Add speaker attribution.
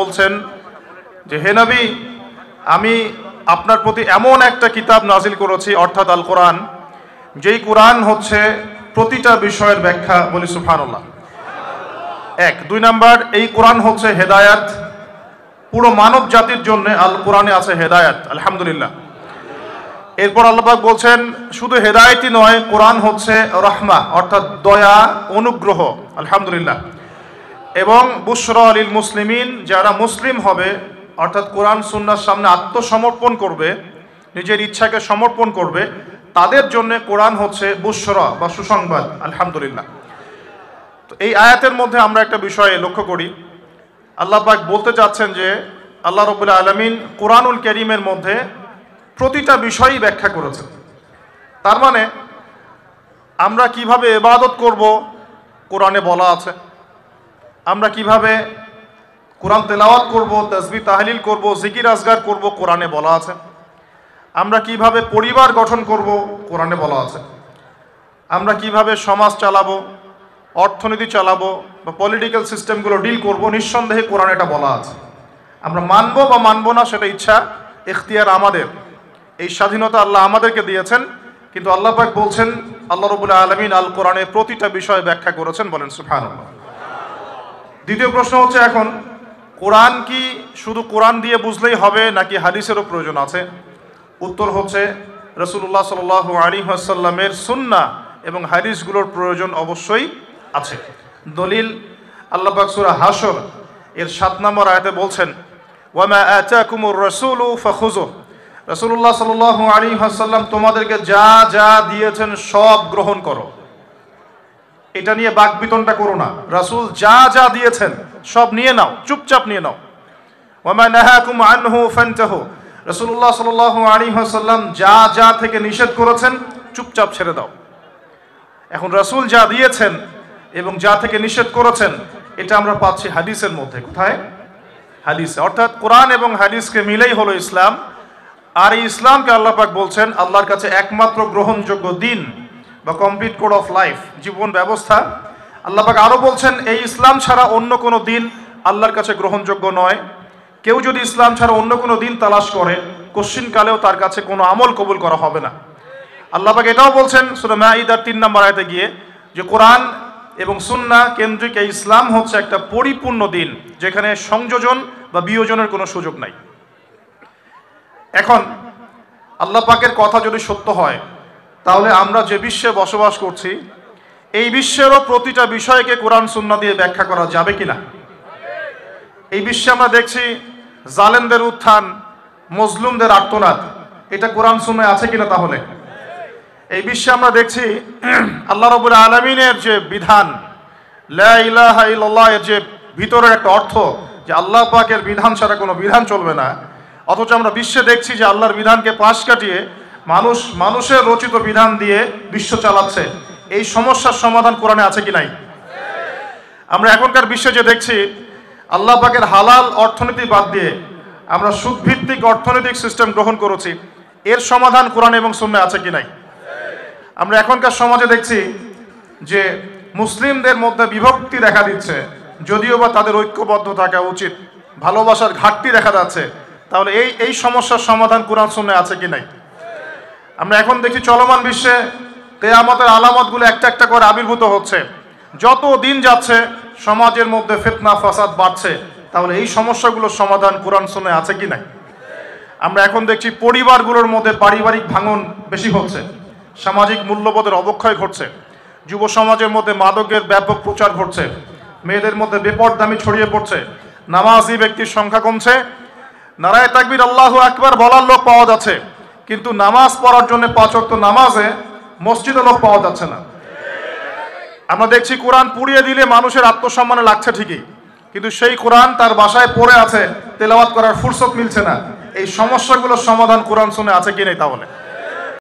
Speaker 1: বলছেন যে, হে নবী, আমি আপনার প্রতি এমন একটা কিতাব নাজিল করেছি, অর্থাৎ আল কোরআন, যেই কোরআন হচ্ছে প্রতিটা বিষয়ের ব্যাখ্যা বলি সুফানুল্লাহ এক। দুই নাম্বার, এই কোরআন হচ্ছে হেদায়াত। পুরো মানব জাতির জন্য আল কোরআনে আছে হেদায়াত, আলহামদুলিল্লাহ। এরপর আল্লাপাক বলছেন, শুধু হেদায়তই নয়, কোরআন হচ্ছে রহমা, অর্থাৎ দয়া, অনুগ্রহ, আলহামদুলিল্লাহ। এবং বুসরা আলীল মুসলিমিন, যারা মুসলিম হবে, অর্থাৎ কোরআন সুন্নার সামনে আত্মসমর্পণ করবে, নিজের ইচ্ছাকে সমর্পণ করবে, তাদের জন্য কোরআন হচ্ছে বুসরা বা সুসংবাদ, আলহামদুলিল্লাহ। তো এই আয়াতের মধ্যে আমরা একটা বিষয়ে লক্ষ্য করি। আল্লাহ পাক বলতে চাচ্ছেন যে, আল্লাহ রবুল্লা আলমিন কোরআনুল করিমের মধ্যে প্রতিটা বিষয়ই ব্যাখ্যা করেছেন। তার মানে আমরা কীভাবে এবাদত করব, কোরআনে বলা আছে। আমরা কীভাবে কোরআন তেলাওয়াত করব তসবি তাহলিল করব, জিকির আজগার করব, কোরআনে বলা আছে। আমরা কীভাবে পরিবার গঠন করব, কোরআনে বলা আছে। আমরা কীভাবে সমাজ চালাবো, অর্থনীতি চালাবো বা পলিটিক্যাল সিস্টেমগুলো ডিল করব, নিঃসন্দেহে কোরআন এটা বলা আছে। আমরা মানব বা মানব না, সেটা ইচ্ছা এখতিয়ার আমাদের। এই স্বাধীনতা আল্লাহ আমাদেরকে দিয়েছেন, কিন্তু আল্লাহ পাক বলছেন, আল্লাহ রবুল্লাহ আলমিন আল কোরআনে প্রতিটা বিষয় ব্যাখ্যা করেছেন বলেন সুফান দ্বিতীয় প্রশ্ন হচ্ছে এখন, কোরআন কি শুধু কোরআন দিয়ে বুঝলেই হবে নাকি হাদিসেরও প্রয়োজন আছে? উত্তর হচ্ছে রসুল্লাহ সাল আলী আসাল্লামের সুন্না এবং হাদিসগুলোর প্রয়োজন অবশ্যই আছে। দলিল, আল্লাহ বাকসুরা হাসর এর সাত নম্বর আয়াতে বলছেন, ওয়ামা ফখুজো রসুল্লাহ সাল আলী আসাল্লাম তোমাদেরকে যা যা দিয়েছেন সব গ্রহণ করো। এটা নিয়ে বাক বিতনটা করো না। রাসুল যা যা দিয়েছেন, সব নিয়ে নাও, চুপচাপ নিয়ে নাও। রাসূলুল্লাহ সাল্লাল্লাহু আলাইহি ওয়াসাল্লাম যা যা থেকে নিষেধ করেছেন, চুপচাপ ছেড়ে দাও। এখন রাসূল যা দিয়েছেন এবং যা থেকে নিষেধ করেছেন, এটা আমরা পাচ্ছি হাদিসের মধ্যে। কোথায়? হাদিসে। অর্থাৎ কোরআন এবং হাদিসকে মিলেই হলো ইসলাম। আর ইসলামকে আল্লাহ বলছেন, আল্লাহর কাছে একমাত্র গ্রহণযোগ্য দিন বা কমপ্লিট কোড অফ লাইফ জীবন ব্যবস্থা, আল্লাহ পাক আরও বলছেন, এই ইসলাম ছাড়া অন্য কোনো দিন আল্লাহর কাছে গ্রহণযোগ্য নয়। কেউ যদি ইসলাম ছাড়া অন্য কোনো দিন তালাশ করে কালেও তার কাছে কোনো আমল কবুল করা হবে না। আল্লাহ পাক এটাও বলছেন, সুরা মাঈদার তিন নম্বর আয়তে গিয়ে, যে কোরআন এবং সুন্না কেন্দ্রিক এই ইসলাম হচ্ছে একটা পরিপূর্ণ দিন, যেখানে সংযোজন বা বিয়োজনের কোনো সুযোগ নাই। এখন, আল্লাহ পাকের কথা যদি সত্য হয় তাহলে আমরা যে বিশ্বে বসবাস করছি, এই বিশ্বেরও প্রতিটা বিষয়কে কোরআন সুন্না দিয়ে ব্যাখ্যা করা যাবে কিনা? এই বিশ্বে আমরা দেখছি জালেমদের উত্থান, মজলুমদের আর্তনাদ, এটা কোরআন সুন্নায় আছে কিনা তাহলে? এই বিশ্বে আমরা দেখছি আল্লাহ রবুল আলমিনের যে বিধান যে ভিতরের একটা অর্থ, যে আল্লাহ পাকের বিধান ছাড়া কোনো বিধান চলবে না, অথচ আমরা বিশ্বে দেখছি যে আল্লাহর বিধানকে পাশ কাটিয়ে মানুষ, মানুষের রচিত বিধান দিয়ে বিশ্ব চালাচ্ছে। এই সমস্যার সমাধান কোরআনে আছে কি নাই? আমরা এখনকার বিশ্বে যে দেখছি, আল্লাহ পাকের হালাল অর্থনীতি বাদ দিয়ে আমরা সুদভিত্তিক অর্থনৈতিক সিস্টেম গ্রহণ করেছি। এর সমাধান কোরআন এবং শূন্য আছে কি নাই? আমরা এখনকার সমাজে দেখছি যে মুসলিমদের মধ্যে বিভক্তি দেখা দিচ্ছে। যদিও বা তাদের ঐক্যবদ্ধ থাকা উচিত। ভালোবাসার ঘাটতি দেখা যাচ্ছে। তাহলে এই এই সমস্যার সমাধান কোরআন শূন্য আছে কি নাই? আমরা এখন দেখি চলমান বিশ্বে কেয়ামতের আলামতগুলো একটা একটা করে আবির্ভূত হচ্ছে। যত দিন যাচ্ছে, সমাজের মধ্যে ফেতনা, ফাসাদ বাড়ছে। তাহলে এই সমস্যাগুলোর সমাধান কোরআন শুনে আছে কি নাই? আমরা এখন দেখছি পরিবারগুলোর মধ্যে পারিবারিক ভাঙন বেশি হচ্ছে। সামাজিক মূল্যবোধের অবক্ষয় ঘটছে। যুব সমাজের মধ্যে মাদকের ব্যাপক প্রচার ঘটছে। মেয়েদের মধ্যে বেপরদামি ছড়িয়ে পড়ছে। নামাজি ব্যক্তির সংখ্যা কমছে। নারায় তাকবির আল্লাহ একবার বলার লোক পাওয়া যাচ্ছে। কিন্তু নামাজ পড়ার জন্য পাঁচ অক্ত নামাজে মসজিদে লোক পাওয়া যাচ্ছে না। আমরা দেখছি কোরআন পুড়িয়ে দিলে মানুষের আত্মসম্মানে লাগছে ঠিকই, কিন্তু সেই কোরআন তার বাসায় পড়ে আছে, তেলাওয়াত করার ফুরসত মিলছে না। এই সমস্যাগুলোর সমাধান কোরআন শুনে আছে কি নেই তাহলে?